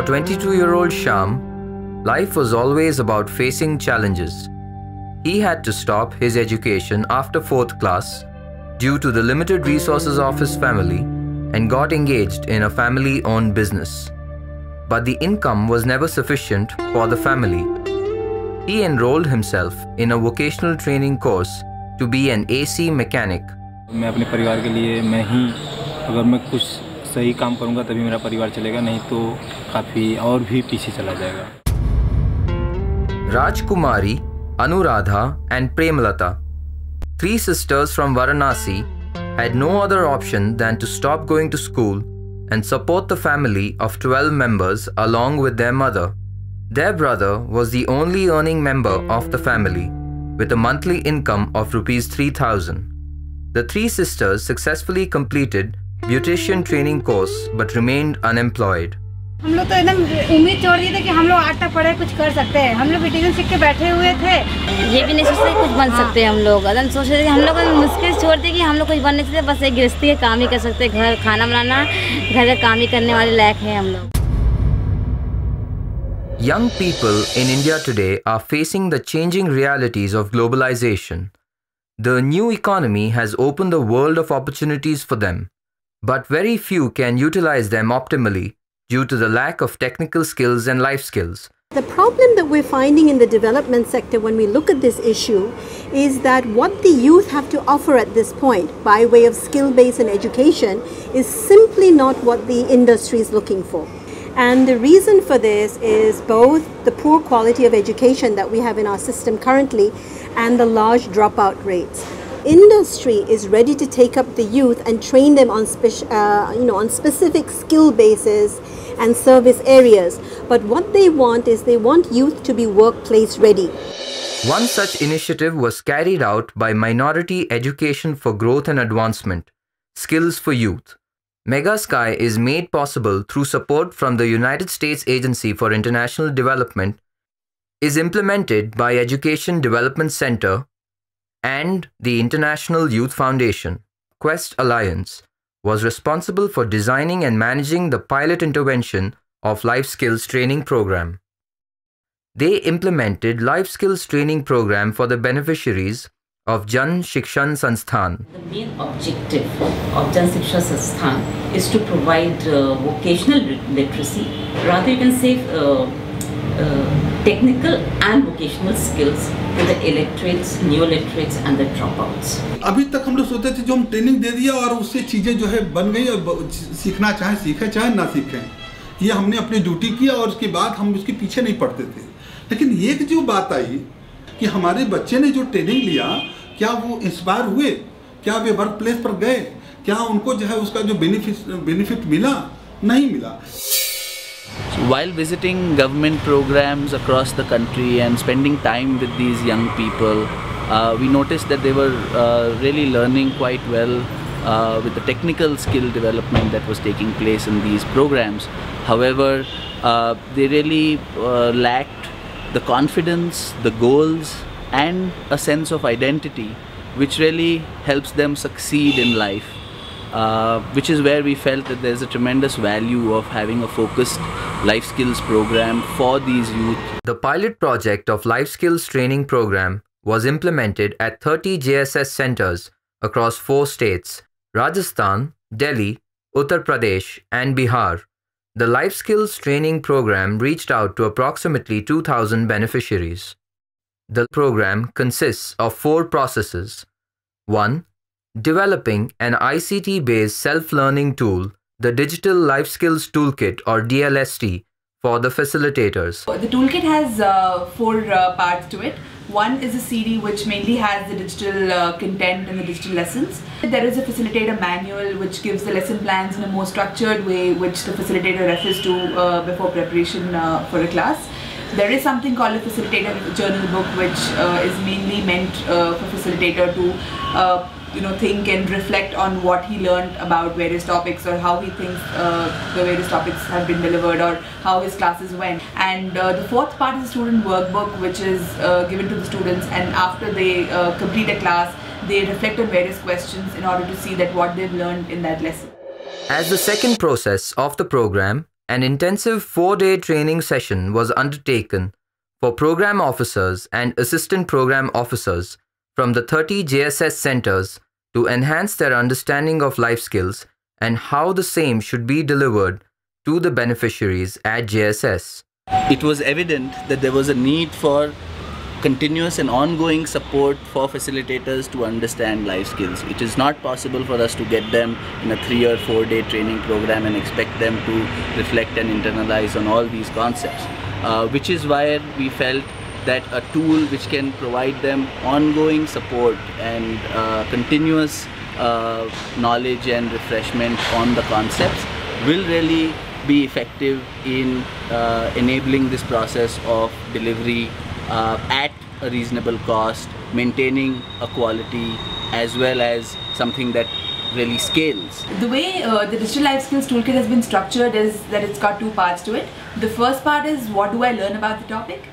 For 22 year old Sham, life was always about facing challenges. He had to stop his education after 4th class due to the limited resources of his family and got engaged in a family owned business. But the income was never sufficient for the family. He enrolled himself in a vocational training course to be an AC mechanic. मैं अपने परिवार के लिए मैं ही अगर मैं कुछ सही काम करूँगा तभी मेरा परिवार चलेगा, नहीं तो काफ़ी और भी पीछे चला जाएगा। Rajkumari, Anuradha and Premlata three sisters from Varanasi had no other option than to stop going to school and support the family of twelve members along with their mother their brother was the only earning member of the family with a monthly income of rupees three thousand the three sisters successfully completed beautician training course but remained unemployed. हम लोग तो एकदम उम्मीद छोड़ दी थी कि हम लोग आज तक पढ़े कुछ कर सकते हैं हम लोग ब्यूटिशियन सीख के बैठे हुए थे ये भी नहीं सोचते कुछ बन सकते हैं हम लोग अदम सोच रहे थे कि हम लोग मुश्किल छोड़ दी कि हम लोग कुछ बन नहीं सकते बस एक गृहस्थी के काम ही कर सकते हैं घर खाना बनाना घर का काम ही करने वाले लायक हैं हम लोग Young people in India today are facing the changing realities of globalization. The new economy has opened a world of opportunities for them, but very few can utilize them optimally due to the lack of technical skills and life skills. The problem that we're finding in the development sector when we look at this issue is that what the youth have to offer at this point by way of skill base and education is simply not what the industry is looking for. And the reason for this is both the poor quality of education that we have in our system currently and the large dropout rates. Industry is ready to take up the youth and train them on, uh, you know, on specific skill bases and service areas. But what they want is they want youth to be workplace ready. One such initiative was carried out by Minority Education for Growth and Advancement, Skills for Youth. Mega Sky is made possible through support from the United States Agency for International Development, is implemented by Education Development Center and the International Youth Foundation. Quest Alliance was responsible for designing and managing the pilot intervention of life skills training program. They implemented life skills training program for the beneficiaries of Jan Shikshan Sansthan. The main objective of Jan Shikshan Sansthan is to provide uh, vocational literacy, rather you can say uh, uh, technical and vocational skills to the illiterates, neo-literates and the dropouts. अभी तक हम लोग सोचते थे जो हम training दे दिया और उससे चीज़ें जो है बन गई और सीखना चाहे सीखें चाहे ना सीखें। ये हमने अपनी ड्यूटी किया और उसके बाद हम उसके पीछे नहीं पड़ते थे। लेकिन एक जो बात आई कि हमारे बच्चे ने जो ट्रेनिंग लिया क्या वो इंस्पायर हुए? क्या वे वर्क प्लेस पर गए? क्या उनको जो है उसका जो बेनिफिट बेनिफिट मिला? नहीं मिला। So while visiting government programs across the country and spending time with these young people, uh, we noticed that they were uh, really learning quite well uh, with the technical skill development that was taking place in these programs. However, uh, they really uh, lacked the confidence, the goals, and a sense of identity, which really helps them succeed in life uh, which is where we felt that there's a tremendous value of having a focused life skills program for these youth. The pilot project of Life Skills Training Program was implemented at 30 JSS centers across four states Rajasthan, Delhi, Uttar Pradesh, and Bihar. The Life Skills Training Program reached out to approximately 2,000 beneficiaries. The program consists of four processes 1. Developing an ICT based self learning tool, the Digital Life Skills Toolkit or DLST, for the facilitators. The toolkit has uh, four uh, parts to it. One is a CD which mainly has the digital uh, content and the digital lessons. There is a facilitator manual which gives the lesson plans in a more structured way which the facilitator refers to uh, before preparation uh, for a class. There is something called a facilitator journal book which uh, is mainly meant for facilitator to you know think and reflect on what he learned about various topics or how he thinks uh, the various topics have been delivered or how his classes went. And uh, the fourth part is a student workbook which is uh, given to the students and after they uh, complete a class they reflect on various questions in order to see that what they've learned in that lesson. As the second process of the program, an intensive four day training session was undertaken for program officers and assistant program officers from the 30 JSS centers to enhance their understanding of life skills and how the same should be delivered to the beneficiaries at JSS. It was evident that there was a need for continuous and ongoing support for facilitators to understand life skills. It is not possible for us to get them in a three or four day training program and expect them to reflect and internalize on all these concepts. Uh, which is why we felt that a tool which can provide them ongoing support and uh, continuous uh, knowledge and refreshment on the concepts will really be effective in uh, enabling this process of delivery uh, at a reasonable cost, maintaining a quality as well as something that really scales. The way uh, the Digital Life Skills Toolkit has been structured is that it's got two parts to it. The first part is what do I learn about the topic?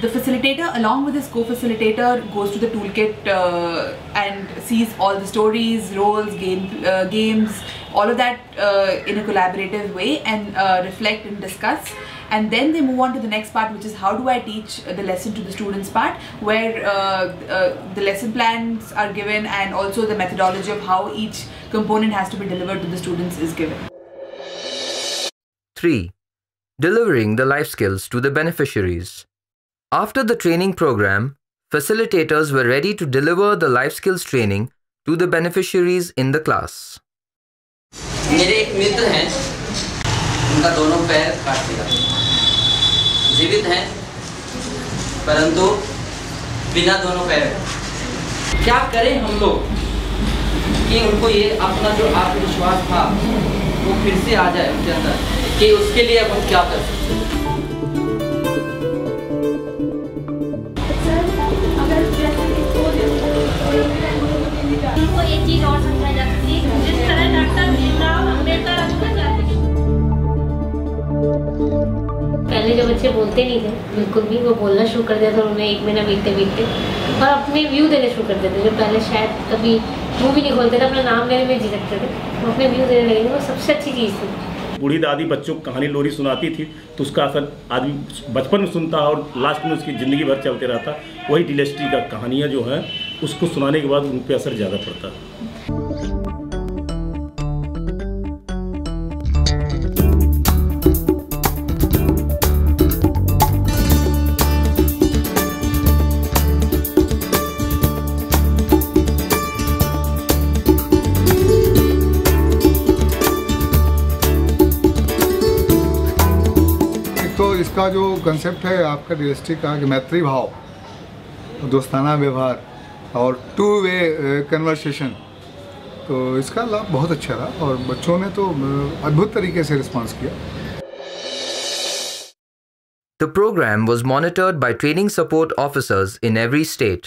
The facilitator, along with his co-facilitator, goes to the toolkit uh, and sees all the stories, roles, game, uh, games, all of that uh, in a collaborative way and uh, reflect and discuss and then they move on to the next part which is how do I teach the lesson to the students part where uh, uh, the lesson plans are given and also the methodology of how each component has to be delivered to the students is given. 3. Delivering the life skills to the beneficiaries. After the training program, facilitators were ready to deliver the life skills training to the beneficiaries in the class. मेरे एक मित्र हैं उनका दोनों पैर काट दिया जीवित हैं परंतु बिना दोनों पैर क्या करें हम लोग कि उनको ये अपना जो आत्मविश्वास था वो फिर से आ जाए उनके अंदर कि उसके लिए अब हम क्या कर सकते हैं चीज़ और समझाई जा सकती है। जिस तरह डॉक्टर भीमराव अंबेडकर अभी जाते पहले जो बच्चे बोलते नहीं थे बिल्कुल भी वो बोलना शुरू कर दिया था उन्हें एक महीना बीतते बीतते और अपने व्यू देने शुरू कर देते। जो पहले शायद कभी मुँह भी नहीं खोलते थे अपना नाम लेने में जी सकते थे वो अपने व्यू देने लगे वो सबसे अच्छी चीज़ थी। बूढ़ी दादी बच्चों को कहानी लोरी सुनाती थी तो उसका असर आदमी बचपन में सुनता और लास्ट में उसकी ज़िंदगी भर चलते रहता। वही डिलेस्ट्री का कहानियाँ जो हैं उसको सुनाने के बाद उन पर असर ज़्यादा पड़ता। एक तो इसका जो कंसेप्ट है, आपका डिएसटी का कि मैत्री भाव, दोस्ताना व्यवहार और टू वे कन्वर्सेशन तो इसका लाभ बहुत अच्छा रहा और बच्चों ने तो अ, अद्भुत तरीके से रिस्पांस किया The program was monitored by training support officers in every state.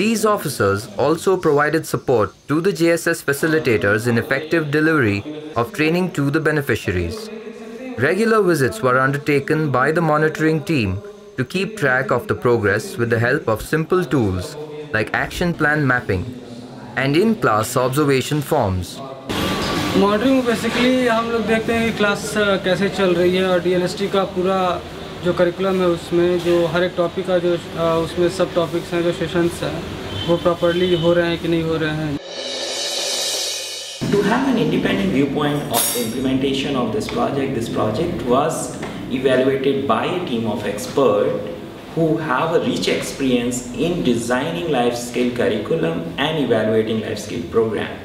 These officers also provided support to the JSS facilitators in effective delivery of training to the beneficiaries. Regular visits were undertaken by the monitoring team to keep track of the progress with the help of simple tools like action plan mapping and in class observation forms. Modelling basically हम लोग देखते हैं कि class अ, कैसे चल रही है और डीएलएसटी का पूरा जो करिकुलम है उसमें जो हर एक टॉपिक का जो अ, उसमें सब टॉपिक्स हैं जो सेशंस हैं वो प्रॉपरली हो रहे हैं कि नहीं हो रहे हैं To have an independent viewpoint of the implementation of this project, this project was evaluated by a team of experts who have a rich experience in designing life skill curriculum and evaluating life skill program.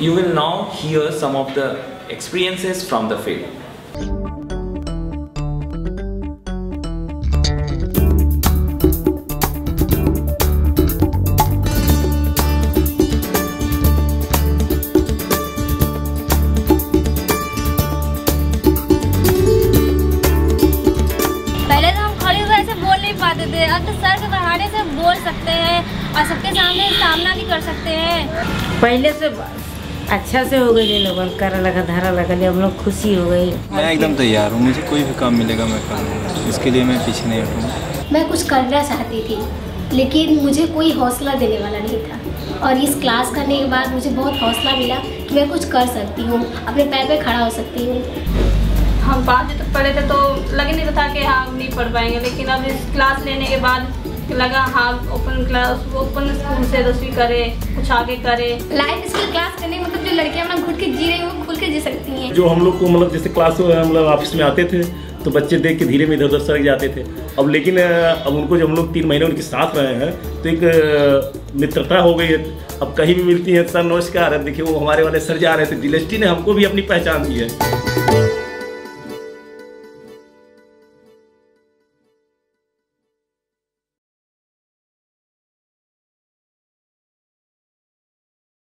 You will now hear some of the experiences from the field. हैं पहले से अच्छा से हो गई लोगन कर लगा धारा लगा लिया हम लोग खुशी हो गई मैं एकदम तैयार हूँ मुझे कोई भी काम मिलेगा मैं करूँगा। इसके लिए मैं पीछे नहीं हटूँगा। मैं कुछ करना चाहती थी लेकिन मुझे कोई हौसला देने वाला नहीं था। और इस क्लास करने के बाद मुझे बहुत हौसला मिला कि मैं कुछ कर सकती हूँ अपने पैर पे खड़ा हो सकती हूँ। हम पाँच तक पढ़े थे तो लगे नहीं था कि हाँ नहीं पढ़ पाएँगे लेकिन अब इस क्लास लेने के बाद लगा हाँ ओपन क्लास ओपन स्कूल से दसवीं करे कुछ आगे करे। लाइफ स्किल क्लास करने मतलब जो लड़कियाँ अपना घुट के जी रही हैं वो खुल के जी सकती हैं। जो हम लोग को मतलब जैसे क्लास मतलब ऑफ़िस में आते थे तो बच्चे देख के धीरे में इधर उधर सरक जाते थे। अब लेकिन अब उनको जब हम लोग तीन महीने उनके साथ रहे हैं तो एक मित्रता हो गई है। अब कहीं भी मिलती है सर नमस्कार है देखिए वो हमारे वाले सर जा रहे थे। दिलस्टी ने हमको भी अपनी पहचान दी है।